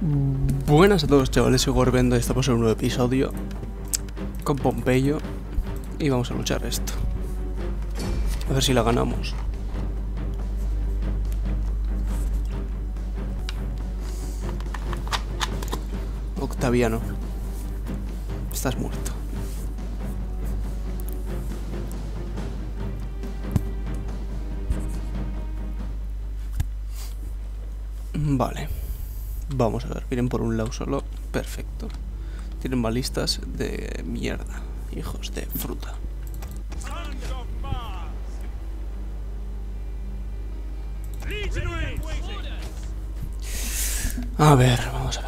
Buenas a todos chavales, soy Gorbendo y estamos en un nuevo episodio con Pompeyo y vamos a luchar esto. A ver si la ganamos. Octaviano, estás muerto. Vale. Vamos a ver, vienen por un lado solo. Perfecto. Tienen balistas de mierda. Hijos de fruta. A ver, vamos a ver.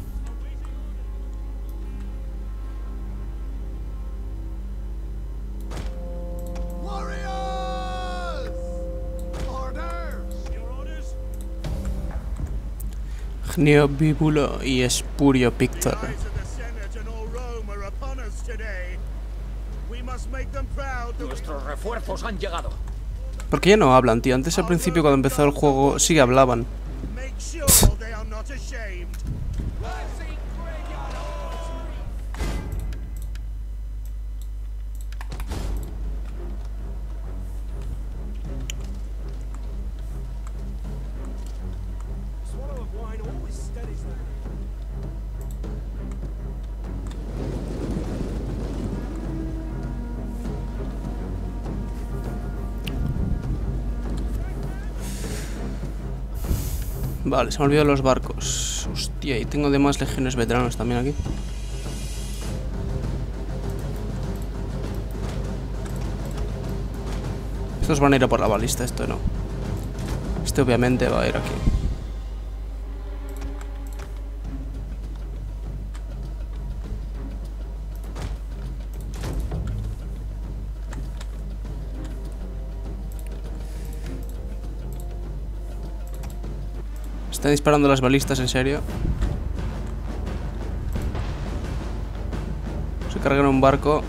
make them proud that we Nuestros refuerzos han llegado. Porque ya no hablan, tío. Antes al principio cuando empezó el juego sí hablaban. make Vale, se me olvidado los barcos. Hostia, y tengo demás legiones veteranos también aquí. Estos van a ir a por la balista, esto no. Este obviamente va a ir aquí. Están disparando las balistas, en serio. Se cargan un barco.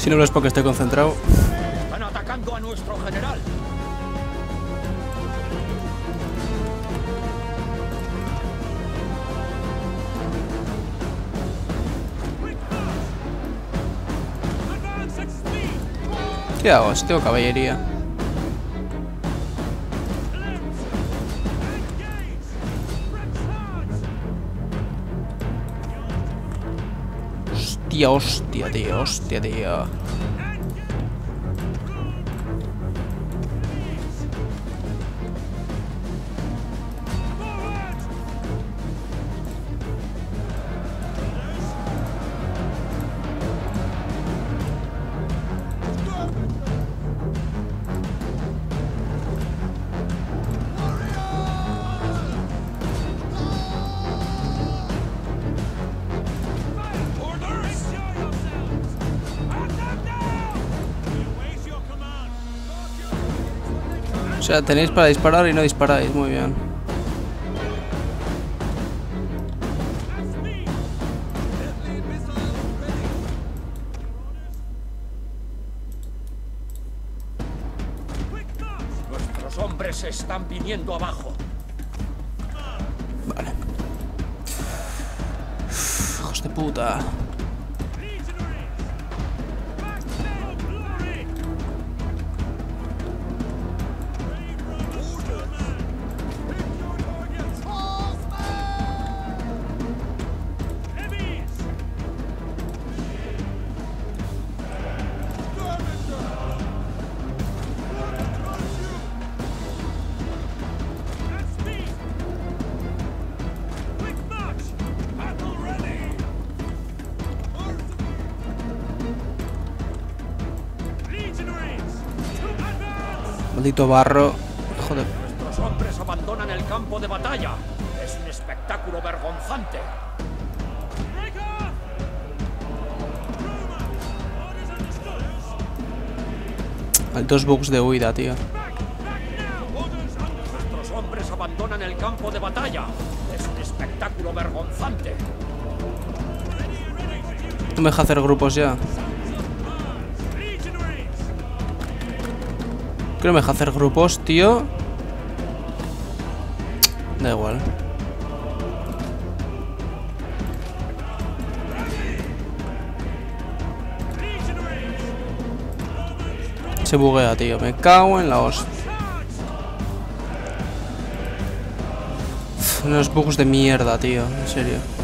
Si no lo es porque estoy concentrado. Están atacando a nuestro general. ¿Qué hago? Si tengo caballería. Hostia, hostia, tío, hostia, tío. sea, tenéis para disparar y no disparáis. Muy bien. Nuestros hombres están viniendo abajo. Vale. Uf, hijos de puta. Maldito barro. Hijo de... Nuestros hombres abandonan el campo de batalla. Es un espectáculo vergonzante. Understood. Altos bugs de huida, tío. Nuestros hombres abandonan el campo de batalla. Es un espectáculo vergonzante. No me deja hacer grupos ya. Que no me deja hacer grupos, tío. Da igual. Se buguea, tío. Me cago en la hostia. Unos bugs de mierda, tío. En serio.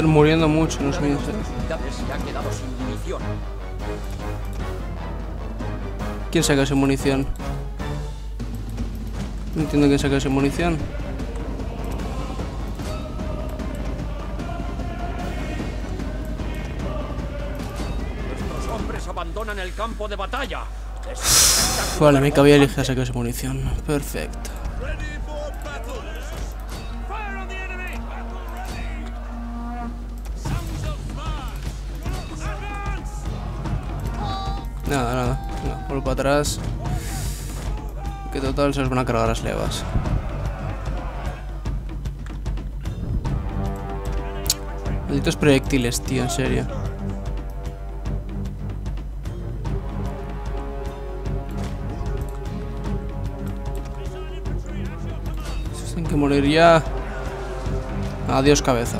Están muriendo mucho, no sé munición. ¿Quién saca esa munición? No entiendo quién saca esa munición. Nuestros hombres abandonan el campo de batalla. Vale, me cabía elegir sacar esa munición. Perfecto. Para atrás. Que total se os van a cargar las levas. Malditos proyectiles, tío, en serio. Tienen que morir ya. Adiós, cabeza.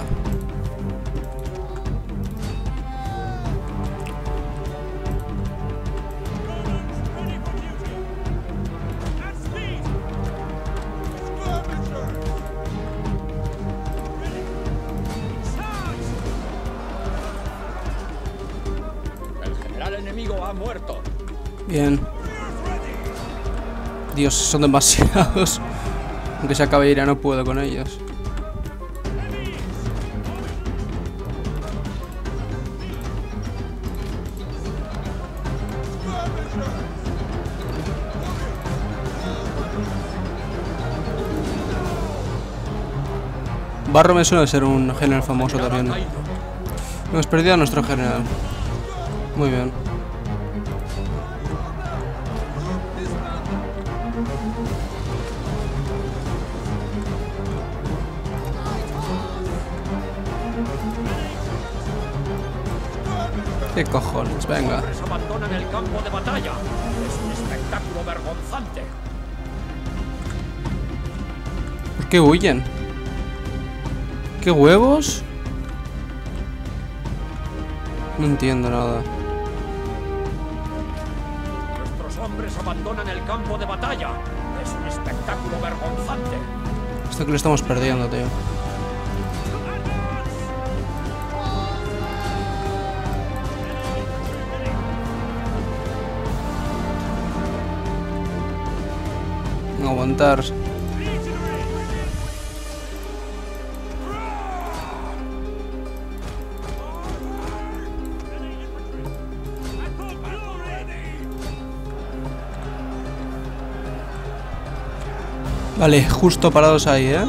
Dios, son demasiados. Aunque sea caballería no puedo con ellos. Barro me suele ser un general famoso también. Hemos perdido a nuestro general. Muy bien. ¿Qué cojones? Venga. Hombres abandonan el campo de batalla. Es un espectáculo vergonzante. ¿Por qué huyen? ¿Qué huevos? No entiendo nada. Nuestros hombres abandonan el campo de batalla. Es un espectáculo vergonzante. Esto que lo estamos perdiendo, tío. Vale, justo parados ahí, ¿eh?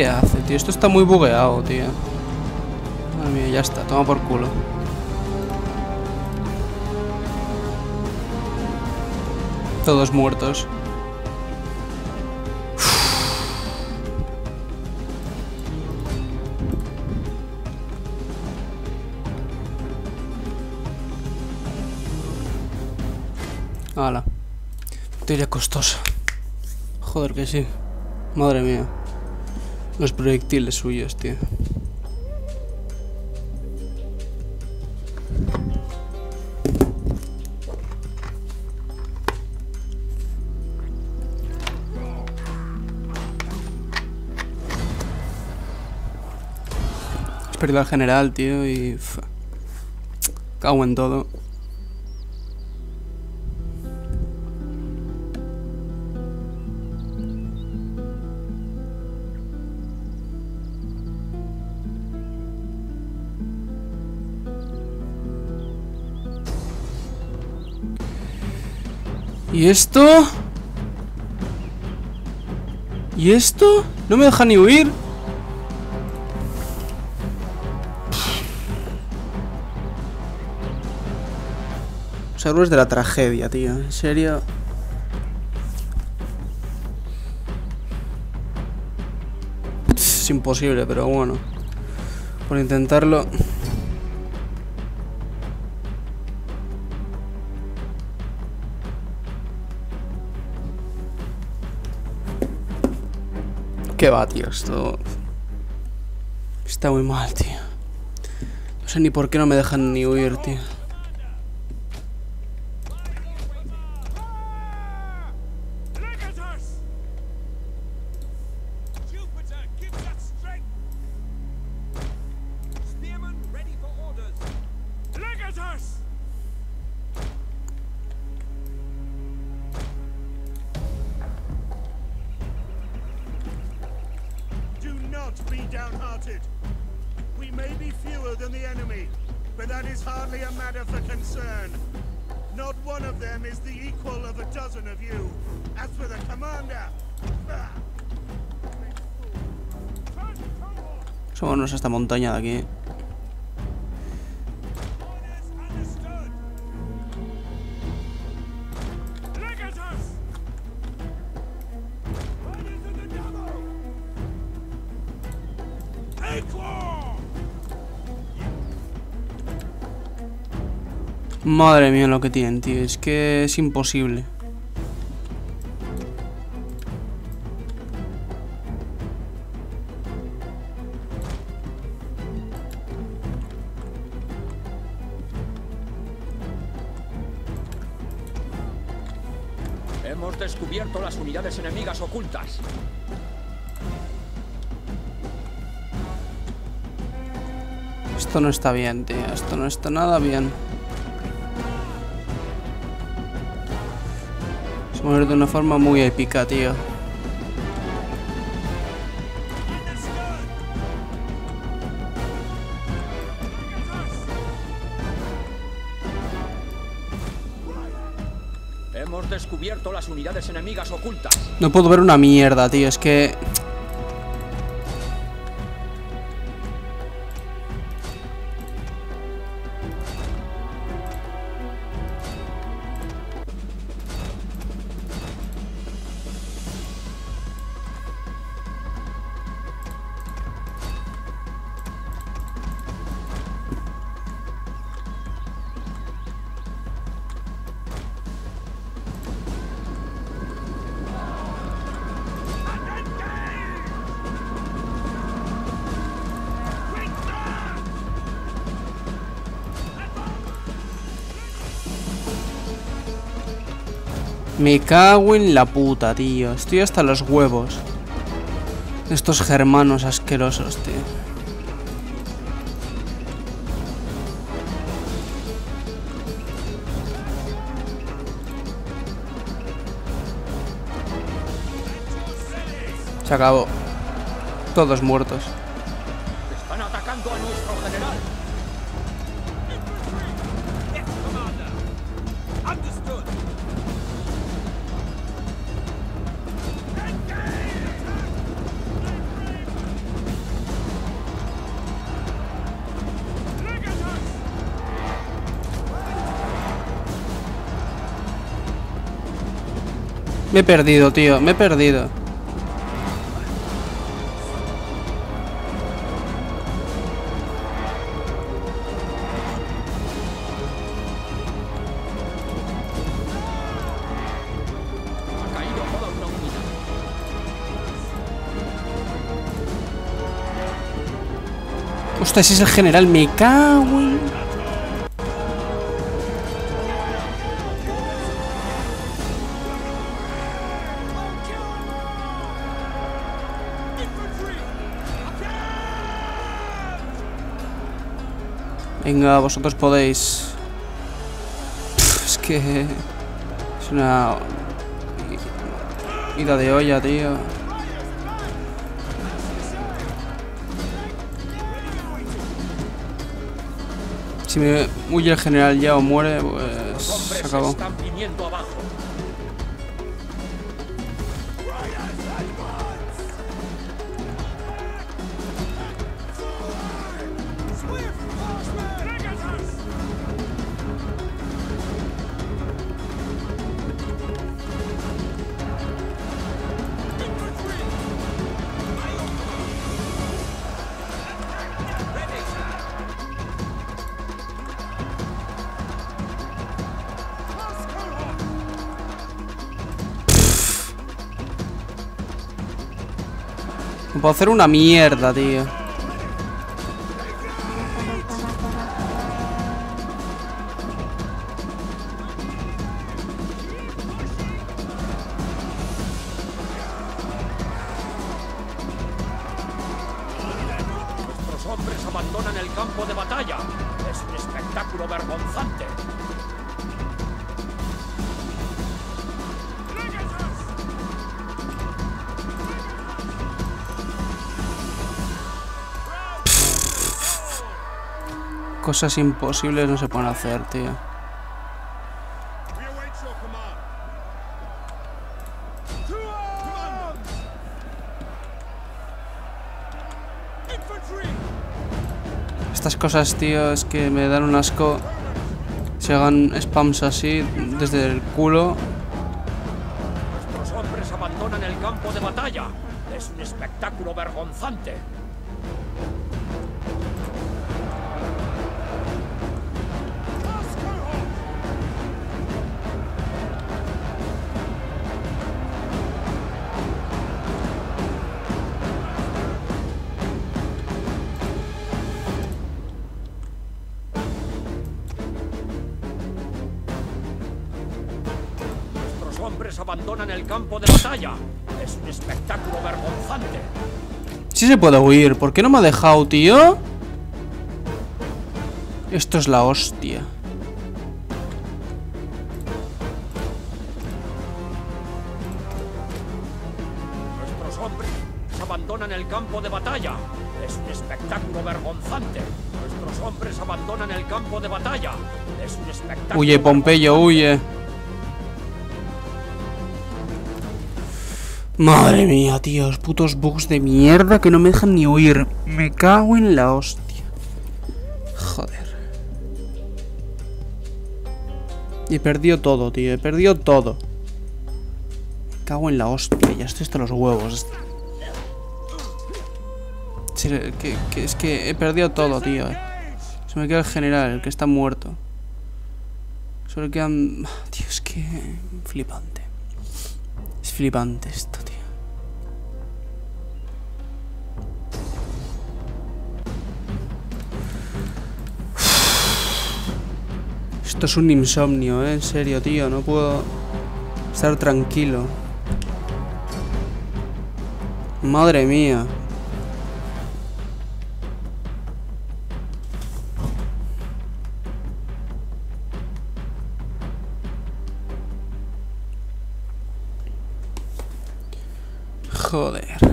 ¿Qué hace, tío? Esto está muy bugueado, tío. Madre mía, ya está, toma por culo. Todos muertos. Hala. Victoria costosa. Joder que sí. Madre mía. Los proyectiles suyos, tío. Has perdido al general, tío, y... Cago en todo. ¿Y esto? ¿Y esto? No me deja ni huir. Los héroes de la tragedia, tío. En serio. Es imposible, pero bueno. Por intentarlo. ¿Qué va, tío? Esto... Está muy mal, tío. No sé ni por qué no me dejan ni huir, tío. Dozen of you. As for the commander, a esta montaña de aquí. Eclaw! Madre mía lo que tienen, tío. Es que es imposible. Esto no está bien, tío. Esto no está nada bien. Se muere de una forma muy épica, tío. Hemos descubierto las unidades enemigas ocultas. No puedo ver una mierda, tío. Es que... Me cago en la puta, tío. Estoy hasta los huevos. Estos germanos asquerosos, tío. Se acabó. Todos muertos. Me he perdido, tío. Me he perdido. Ostras, ese es el general. Me cago en... Vosotros podéis. Es que... Es una... Ida de olla, tío. Si me huye el general ya o muere, pues... Se acabó. Puedo hacer una mierda, tío. Cosas imposibles no se pueden hacer, tío. Estas cosas, tío, es que me dan un asco. Se hagan spams así desde el culo. Nuestros hombres abandonan el campo de batalla. Es un espectáculo vergonzante. Hombres abandonan el campo de batalla. Es un espectáculo vergonzante. Sí se puede huir. ¿Por qué no me ha dejado, tío? Esto es la hostia. Nuestros hombres abandonan el campo de batalla. Es un espectáculo vergonzante. Nuestros hombres abandonan el campo de batalla. Es un espectáculo. Huye, Pompeyo, huye. Madre mía, tíos, putos bugs de mierda que no me dejan ni huir. Me cago en la hostia. Joder. Y he perdido todo, tío. He perdido todo. Me cago en la hostia. Ya estoy hasta los huevos. Que- es que he perdido todo, tío. Se me queda el general, el que está muerto. Solo quedan... Es que... Flipante. Es flipante esto, tío. Esto es un insomnio, ¿eh? En serio, tío. No puedo estar tranquilo. Madre mía. Joder.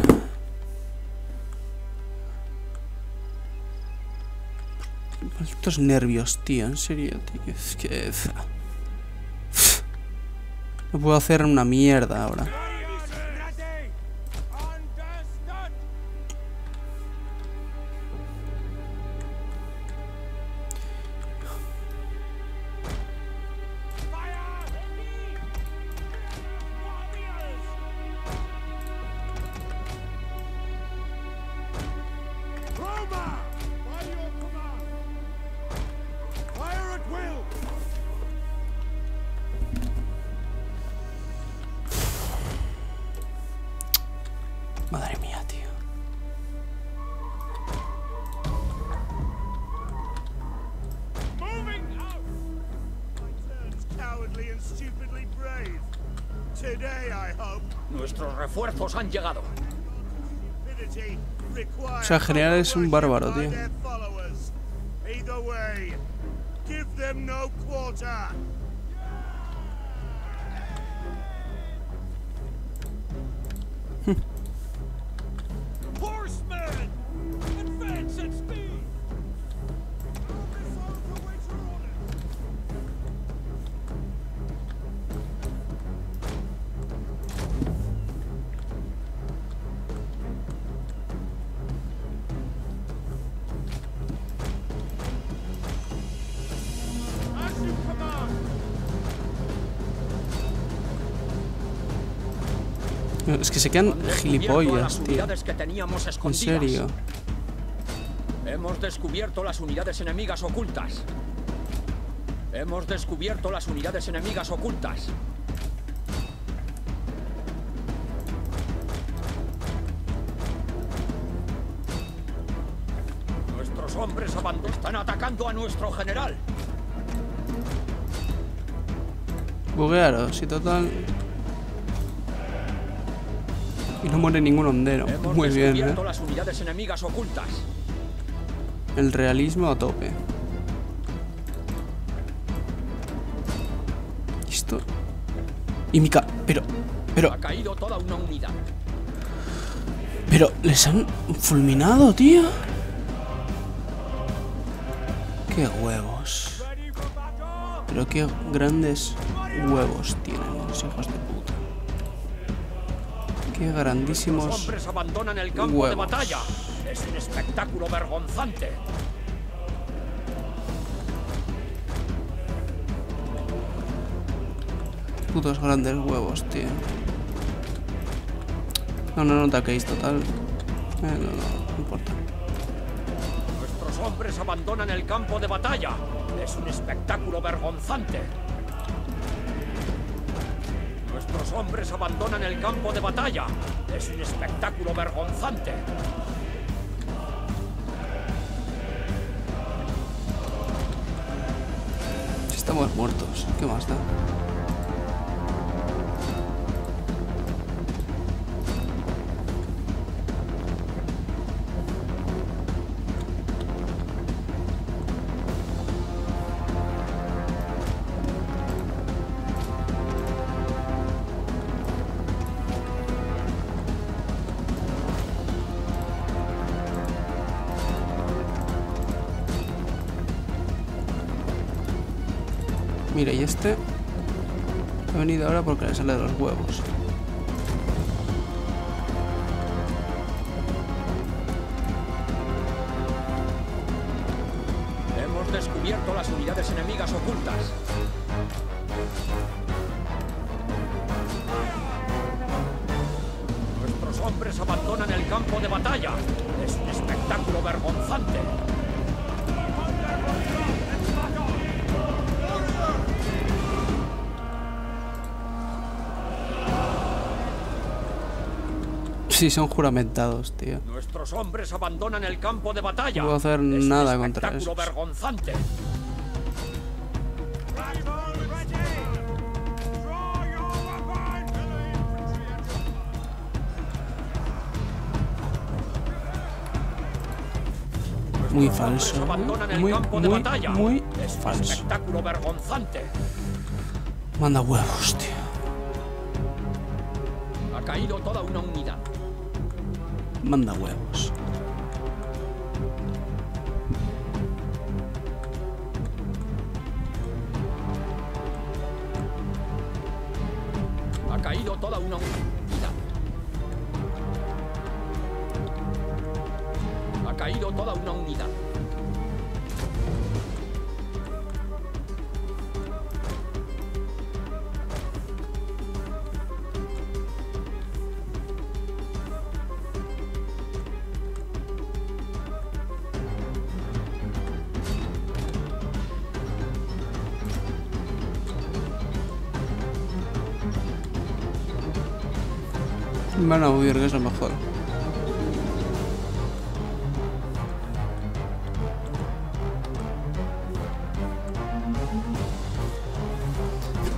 Malditos nervios, tío. En serio, tío. Es que... No puedo hacer una mierda ahora. Nuestros refuerzos han llegado. O sea, general es un bárbaro, tío. Es que se quedan gilipollas, las tío. En serio. Hemos descubierto las unidades enemigas ocultas. Hemos descubierto las unidades enemigas ocultas. Nuestros hombres están atacando a nuestro general. Buguearos, y total. Y no muere ningún hondero. Hemos Muy bien, ¿eh? las unidades enemigas ocultas. El realismo a tope. Esto. Y Mika. Pero. Pero. Ha caído toda una unidad. Pero. ¿Les han fulminado, tío? Qué huevos. Pero qué grandes huevos tienen los hijos de puta. Qué Los grandísimos. hombres abandonan el campo de huevos. batalla. Es un espectáculo vergonzante. Putos grandes huevos, tío. No, no, no ataquéis, total. Eh, no, no, no importa. Nuestros hombres abandonan el campo de batalla. Es un espectáculo vergonzante. Nuestros hombres abandonan el campo de batalla. Es un espectáculo vergonzante. Estamos muertos, ¿qué más da? Ahora porque le sale de los huevos. Hemos descubierto las unidades enemigas ocultas. Nuestros hombres abandonan el campo de batalla. Es un espectáculo vergonzante. Sí, son juramentados, tío. Nuestros hombres abandonan el campo de batalla. No puedo hacer Es un nada contra espectáculo esos. vergonzante. Muy falso. Muy, muy, muy un falso. espectáculo vergonzante. Manda huevos, tío. Ha caído toda una unidad. Manda huevos. Ha caído toda una unidad. Ha caído toda una unidad. A huir, que es lo mejor.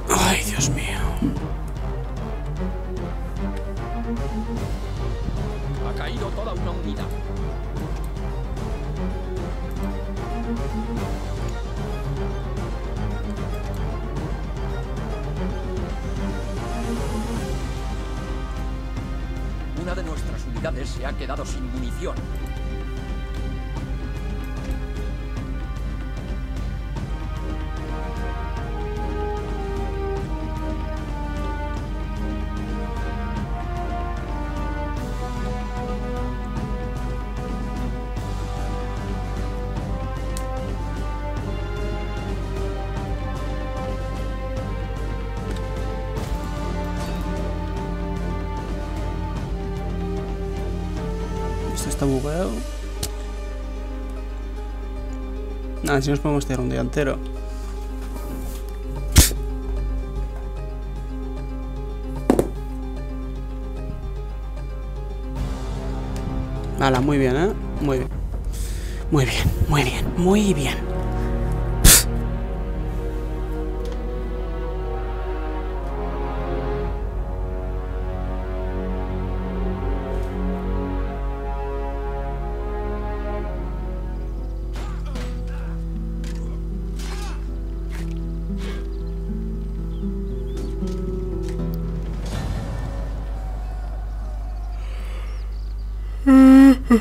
Ay, Dios mío. Ha caído toda una unidad. Se ha quedado sin munición. Si nos podemos tirar un día entero. Muy bien, ¿eh? Muy bien. Muy bien, muy bien, muy bien.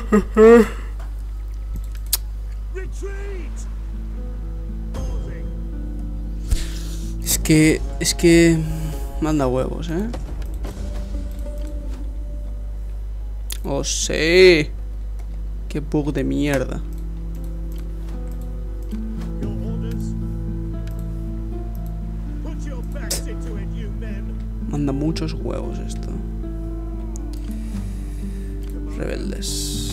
Es que. Es que. Manda huevos, ¿eh? Oh, sí. Qué bug de mierda. Manda muchos huevos esto. Rebeldes.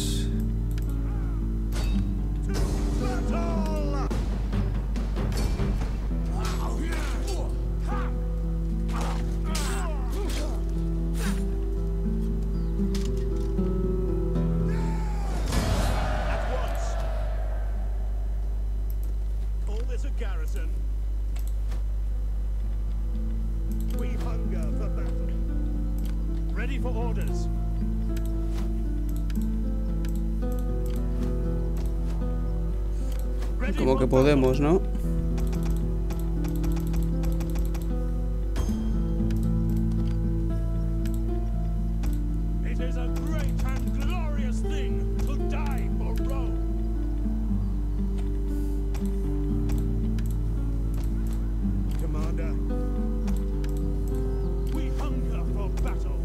Battle.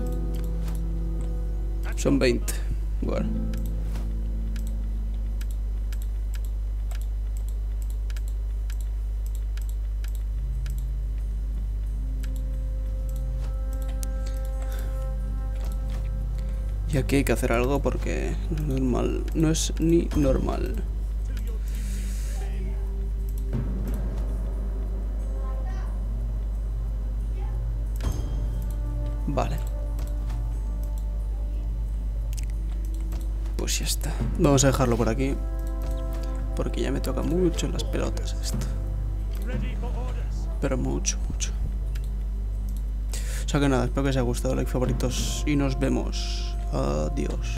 At Son 20. Bueno. Aquí hay que hacer algo porque no es normal. No es ni normal. Vale. Pues ya está. Vamos a dejarlo por aquí. Porque ya me toca mucho las pelotas esto. Pero mucho, mucho. O sea que nada, espero que os haya gustado, like, favoritos y nos vemos. Adiós.